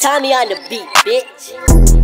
Tommy on the beat, bitch.